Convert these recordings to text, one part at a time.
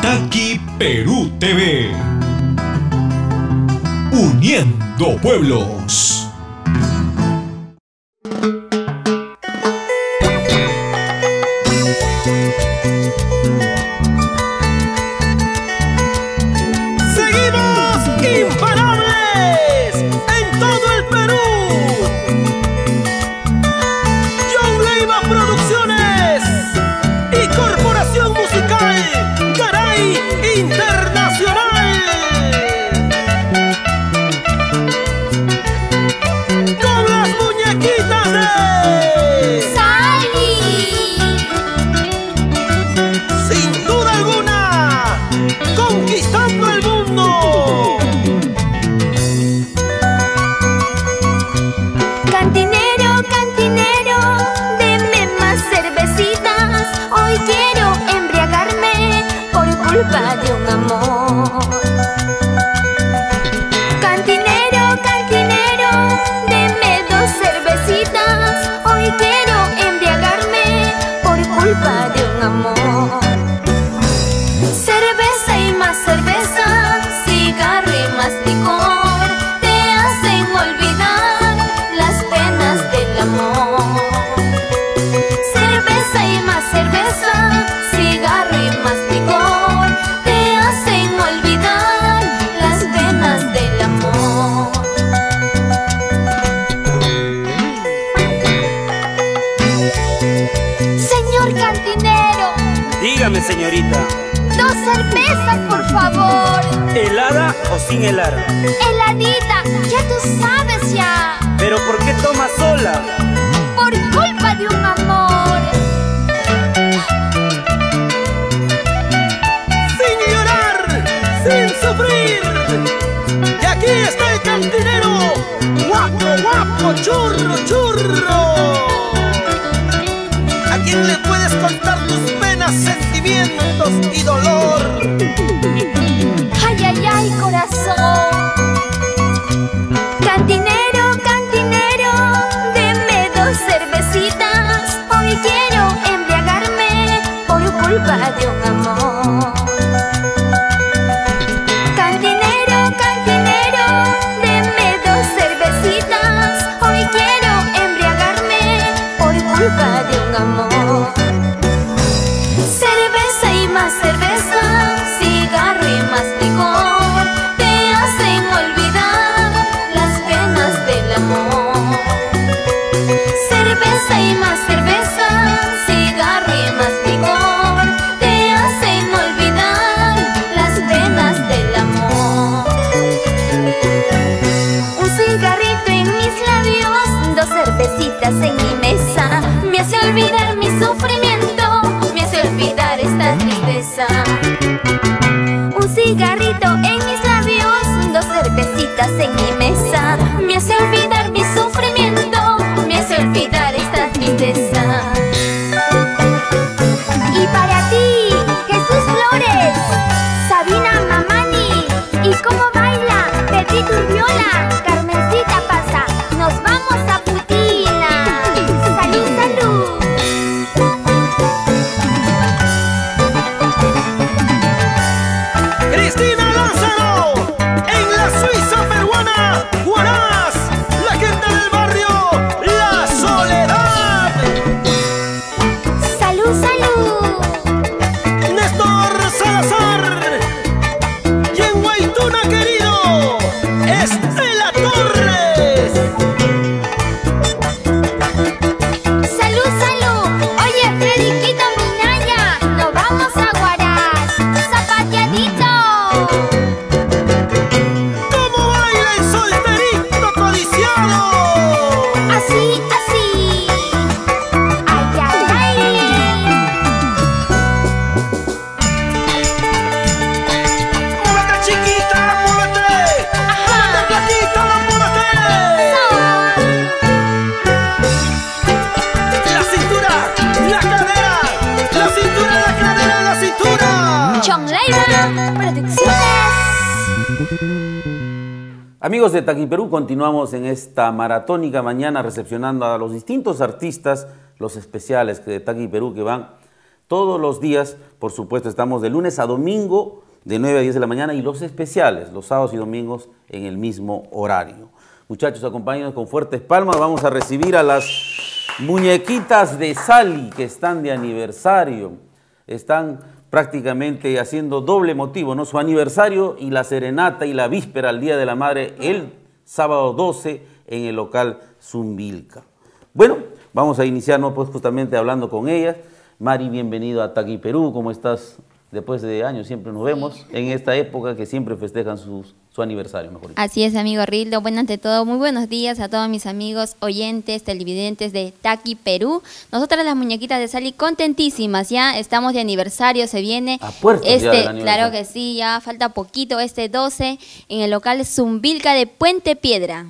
Taqui Perú TV. Uniendo pueblos. cantinero, deme más cervecitas. Hoy quiero embriagarme por culpa de un amor. sin helar? Heladita, ya tú sabes ya. ¿Pero por qué tomas sola? Por culpa de un amor. Sin llorar, sin sufrir. Y aquí está el cantinero. Guapo, guapo, churro, churro. ¿A quién le puedes contar tus penas, sentimientos y dolor? ay, ay, corazón. some. Amigos de Taquiperú, continuamos en esta maratónica mañana recepcionando a los distintos artistas, los especiales de Taquiperú que van todos los días, por supuesto, estamos de lunes a domingo de 9 a 10 de la mañana y los especiales, los sábados y domingos en el mismo horario. Muchachos, acompáñenos con fuertes palmas, vamos a recibir a las muñequitas de Sally que están de aniversario. Están prácticamente haciendo doble motivo, ¿no? Su aniversario y la serenata y la víspera al Día de la Madre el sábado 12 en el local Zumbilca. Bueno, vamos a iniciarnos pues justamente hablando con ellas. Mari, bienvenido a Taqui Perú, ¿cómo estás? Después de años siempre nos vemos en esta época que siempre festejan sus, su aniversario, mejor dicho. Así es, amigo Rildo. Bueno, ante todo, muy buenos días a todos mis amigos oyentes, televidentes de Taqui Perú. Nosotras las muñequitas de Sally contentísimas, ya estamos de aniversario, se viene. A puertas este, Claro que sí, ya falta poquito, este 12 en el local Zumbilca de Puente Piedra.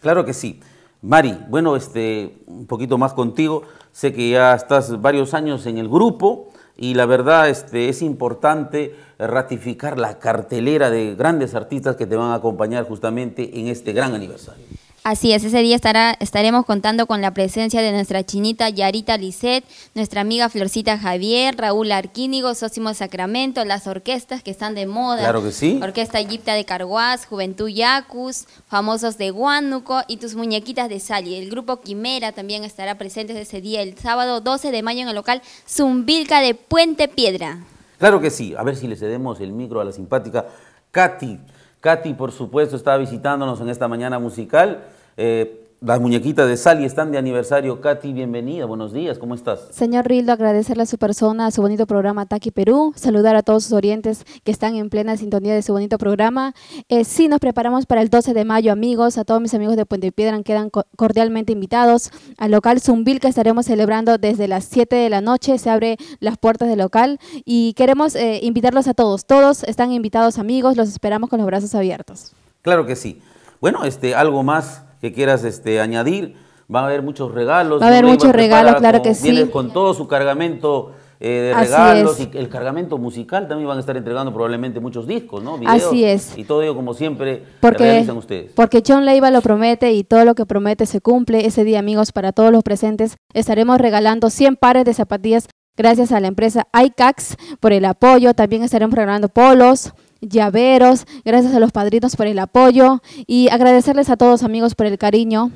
Claro que sí. Mari, bueno, este, un poquito más contigo. Sé que ya estás varios años en el grupo y la verdad este, es importante ratificar la cartelera de grandes artistas que te van a acompañar justamente en este gran aniversario. Así es, ese día estará, estaremos contando con la presencia de nuestra chinita Yarita Lisset, nuestra amiga Florcita Javier, Raúl Arquínigo, Sósimo Sacramento, las orquestas que están de moda. Claro que sí. Orquesta Egipta de Carguás, Juventud Yacus, Famosos de Huánuco y tus muñequitas de Sally. El grupo Quimera también estará presente ese día, el sábado 12 de mayo en el local Zumbilca de Puente Piedra. Claro que sí. A ver si le cedemos el micro a la simpática Katy. Katy, por supuesto, está visitándonos en esta mañana musical. Eh, las muñequitas de Sally están de aniversario. Katy, bienvenida, buenos días, ¿cómo estás? Señor Rildo, agradecerle a su persona, a su bonito programa Taqui Perú, saludar a todos sus orientes que están en plena sintonía de su bonito programa. Eh, sí, nos preparamos para el 12 de mayo, amigos, a todos mis amigos de Puente Piedra quedan cordialmente invitados al local Zumbil que estaremos celebrando desde las 7 de la noche, se abre las puertas del local y queremos eh, invitarlos a todos, todos están invitados amigos, los esperamos con los brazos abiertos. Claro que sí. Bueno, este, algo más que quieras este, añadir. Va a haber muchos regalos. Va a haber muchos regalos, claro que sí. Viene con todo su cargamento eh, de regalos y el cargamento musical también van a estar entregando probablemente muchos discos, ¿no? Así es. Y todo ello como siempre porque, realizan ustedes. Porque John Leiva lo promete y todo lo que promete se cumple. Ese día, amigos, para todos los presentes, estaremos regalando 100 pares de zapatillas gracias a la empresa iCax por el apoyo. También estaremos regalando polos, llaveros, gracias a los padrinos por el apoyo y agradecerles a todos amigos por el cariño,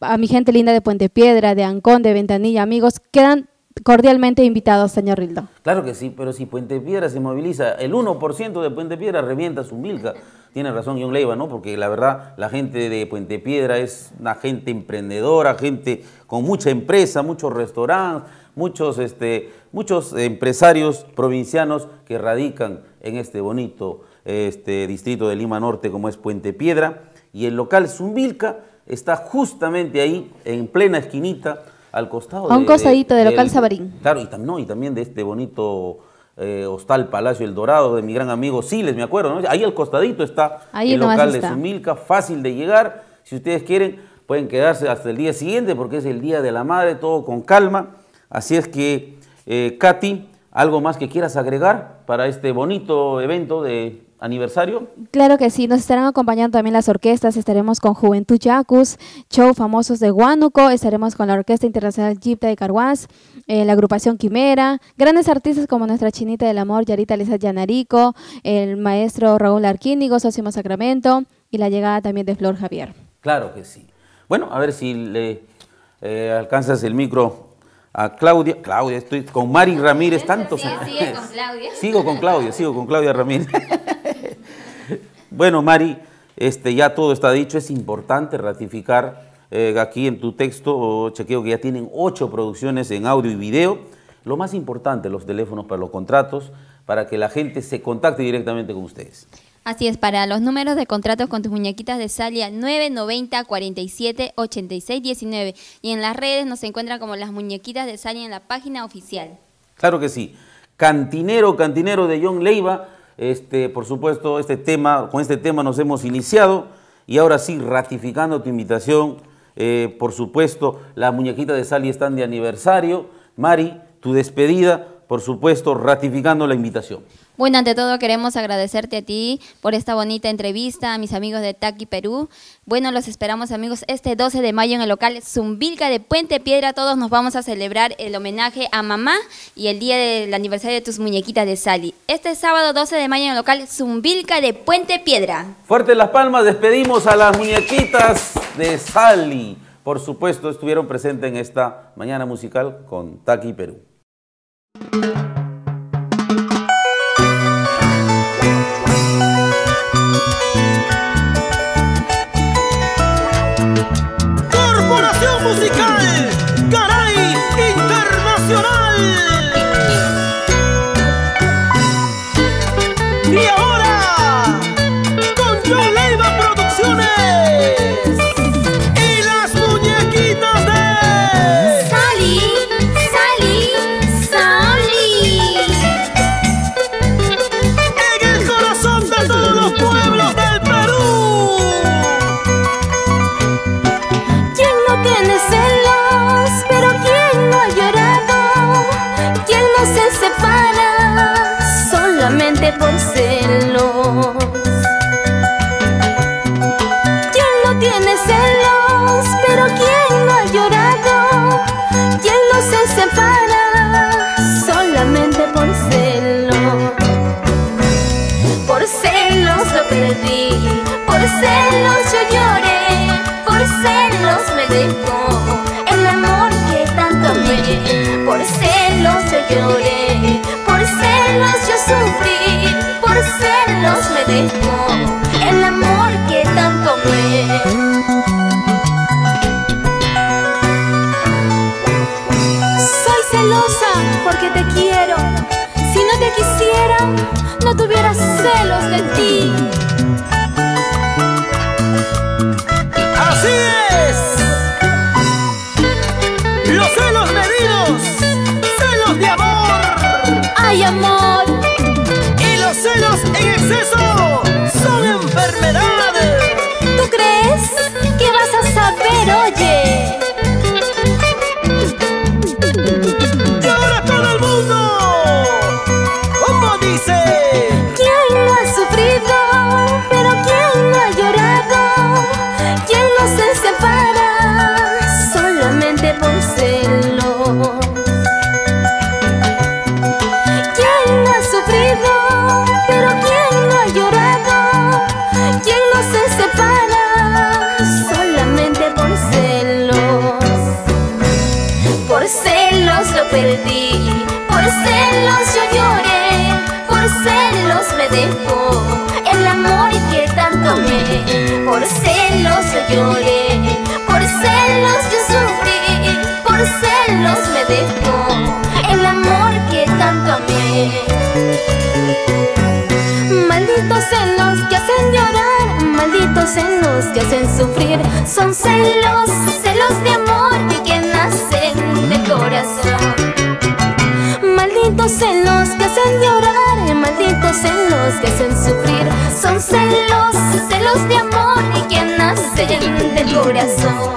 a mi gente linda de Puente Piedra, de Ancón, de Ventanilla, amigos, quedan cordialmente invitados, señor Rildo. Claro que sí, pero si Puente Piedra se moviliza, el 1% de Puente Piedra revienta su milca. Tiene razón John Leiva, ¿no? Porque la verdad, la gente de Puente Piedra es una gente emprendedora, gente con mucha empresa, muchos restaurantes, muchos, este, muchos empresarios provincianos que radican en este bonito este, distrito de Lima Norte como es Puente Piedra. Y el local Zumbilca está justamente ahí, en plena esquinita, al costado. A un costadito del local Sabarín. Claro, y, no, y también de este bonito eh, Hostal Palacio El Dorado de mi gran amigo Siles, me acuerdo. ¿no? Ahí al costadito está el local de Zumbilca, fácil de llegar. Si ustedes quieren, pueden quedarse hasta el día siguiente porque es el Día de la Madre, todo con calma. Así es que, eh, Katy, ¿algo más que quieras agregar para este bonito evento de aniversario? Claro que sí, nos estarán acompañando también las orquestas, estaremos con Juventud Yacus, Show Famosos de Huánuco, estaremos con la Orquesta Internacional Gipta de Carhuaz, eh, la agrupación Quimera, grandes artistas como nuestra Chinita del Amor, Yarita Lisa Yanarico, el maestro Raúl Arquínigo, Sosimo Sacramento y la llegada también de Flor Javier. Claro que sí. Bueno, a ver si le eh, alcanzas el micro a Claudia, Claudia, estoy con Mari Ramírez, tantos. Sí, sigue con Claudia. Sigo con Claudia, sigo con Claudia Ramírez. bueno, Mari, este, ya todo está dicho, es importante ratificar eh, aquí en tu texto, chequeo que ya tienen ocho producciones en audio y video. Lo más importante, los teléfonos para los contratos, para que la gente se contacte directamente con ustedes. Así es, para los números de contratos con tus muñequitas de Salia 990 47 86 19 y en las redes nos encuentran como las muñequitas de Salia en la página oficial. Claro que sí. Cantinero, cantinero de John Leiva, este, por supuesto, este tema, con este tema nos hemos iniciado y ahora sí, ratificando tu invitación, eh, por supuesto, las muñequitas de Sally están de aniversario. Mari, tu despedida por supuesto, ratificando la invitación. Bueno, ante todo queremos agradecerte a ti por esta bonita entrevista, a mis amigos de Taqui Perú. Bueno, los esperamos amigos este 12 de mayo en el local Zumbilca de Puente Piedra. Todos nos vamos a celebrar el homenaje a mamá y el día del aniversario de tus muñequitas de Sally. Este sábado 12 de mayo en el local Zumbilca de Puente Piedra. Fuerte las palmas, despedimos a las muñequitas de Sally. Por supuesto, estuvieron presentes en esta mañana musical con Taqui Perú. música! Celosa porque te quiero. Si no te quisiera, no tuviera celos de ti. Así es. Los celos medidos, celos de amor. Ay, amor, Y los celos en exceso son enfermedades. ¿tú crees que vas a saber, oye? Celos que hacen sufrir. Son celos, celos de amor que nacen del corazón. Malditos celos que hacen llorar, malditos celos que hacen sufrir. Son celos, celos de amor que nacen del corazón.